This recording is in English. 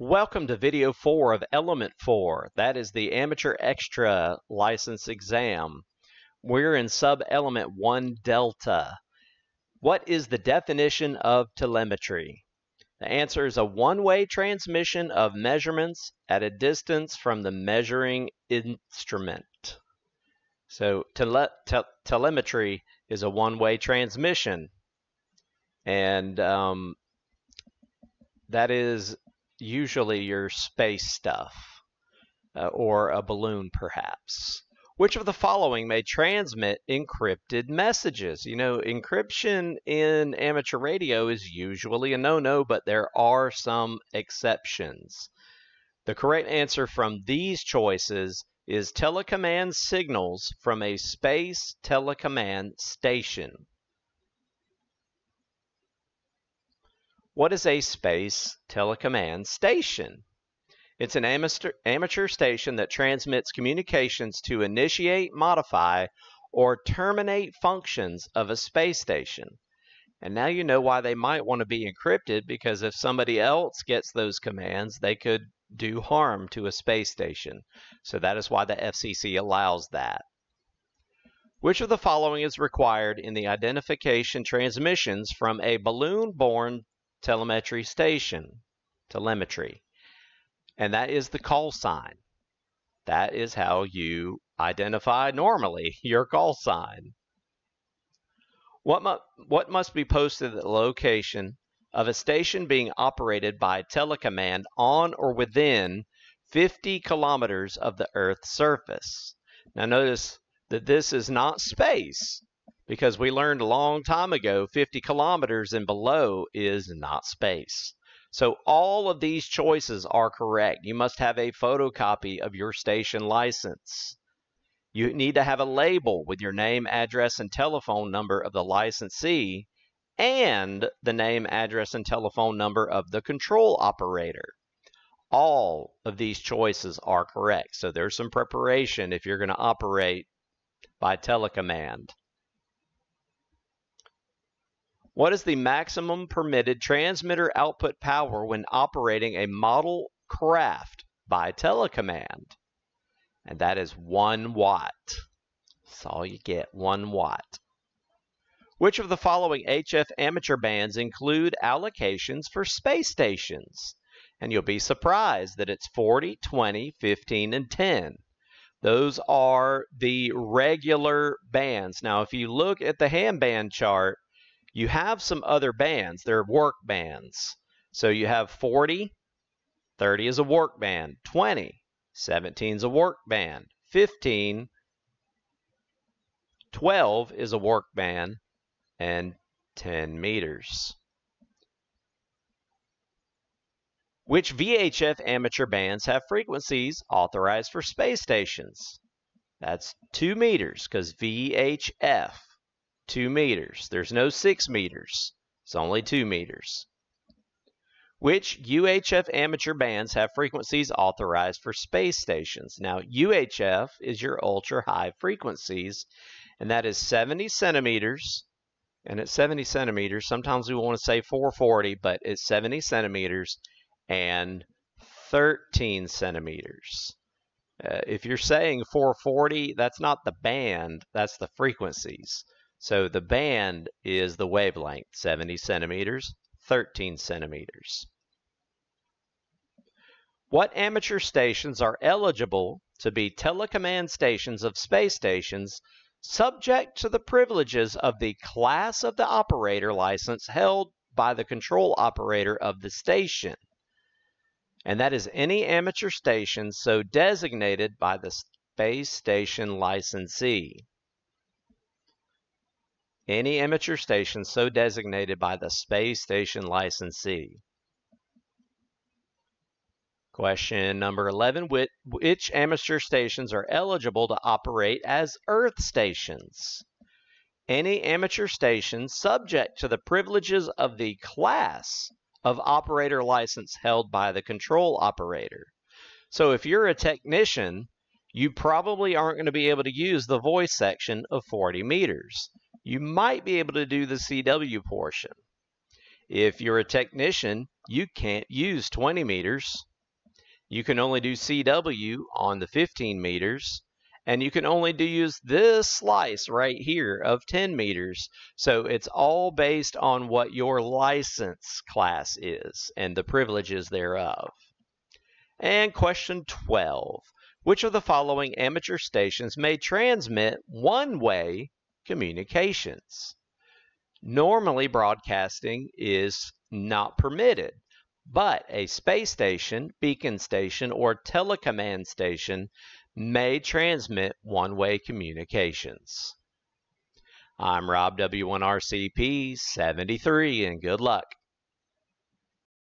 Welcome to video 4 of Element 4. That is the Amateur Extra License Exam. We're in sub-element 1 delta. What is the definition of telemetry? The answer is a one-way transmission of measurements at a distance from the measuring instrument. So tele te telemetry is a one-way transmission. And um, that is usually your space stuff, uh, or a balloon perhaps. Which of the following may transmit encrypted messages? You know, encryption in amateur radio is usually a no-no, but there are some exceptions. The correct answer from these choices is telecommand signals from a space telecommand station. What is a space telecommand station? It's an amateur station that transmits communications to initiate, modify, or terminate functions of a space station. And now you know why they might want to be encrypted because if somebody else gets those commands, they could do harm to a space station. So that is why the FCC allows that. Which of the following is required in the identification transmissions from a balloon-borne telemetry station, telemetry. And that is the call sign. That is how you identify normally your call sign. What, mu what must be posted at the location of a station being operated by telecommand on or within 50 kilometers of the Earth's surface? Now notice that this is not space because we learned a long time ago 50 kilometers and below is not space. So all of these choices are correct. You must have a photocopy of your station license. You need to have a label with your name, address, and telephone number of the licensee and the name, address, and telephone number of the control operator. All of these choices are correct. So there's some preparation if you're going to operate by telecommand. What is the maximum permitted transmitter output power when operating a model craft by telecommand? And that is 1 watt. That's all you get, 1 watt. Which of the following HF amateur bands include allocations for space stations? And you'll be surprised that it's 40, 20, 15, and 10. Those are the regular bands. Now, if you look at the ham band chart, you have some other bands. They're WARC bands. So you have 40, 30 is a WARC band, 20, 17 is a WARC band, 15, 12 is a WARC band, and 10 meters. Which VHF amateur bands have frequencies authorized for space stations? That's 2 meters because VHF two meters. There's no six meters. It's only two meters. Which UHF amateur bands have frequencies authorized for space stations? Now, UHF is your ultra high frequencies, and that is 70 centimeters. And at 70 centimeters, sometimes we want to say 440, but it's 70 centimeters and 13 centimeters. Uh, if you're saying 440, that's not the band, that's the frequencies. So the band is the wavelength, 70 centimeters, 13 centimeters. What amateur stations are eligible to be telecommand stations of space stations subject to the privileges of the class of the operator license held by the control operator of the station? And that is any amateur station so designated by the space station licensee any amateur station so designated by the space station licensee. Question number 11. Which, amateur stations are eligible to operate as Earth stations? Any amateur station subject to the privileges of the class of operator license held by the control operator. So if you're a technician, you probably aren't going to be able to use the voice section of 40 meters you might be able to do the CW portion. If you're a technician, you can't use 20 meters. You can only do CW on the 15 meters, and you can only do use this slice right here of 10 meters. So it's all based on what your license class is and the privileges thereof. And question 12. Which of the following amateur stations may transmit one-way communications? Normally broadcasting is not permitted. But a space station, beacon station, or telecommand station may transmit one-way communications. I'm Rob W1RCP 73 and good luck.